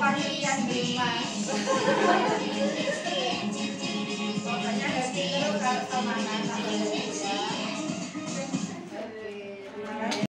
Paniyan Dumas.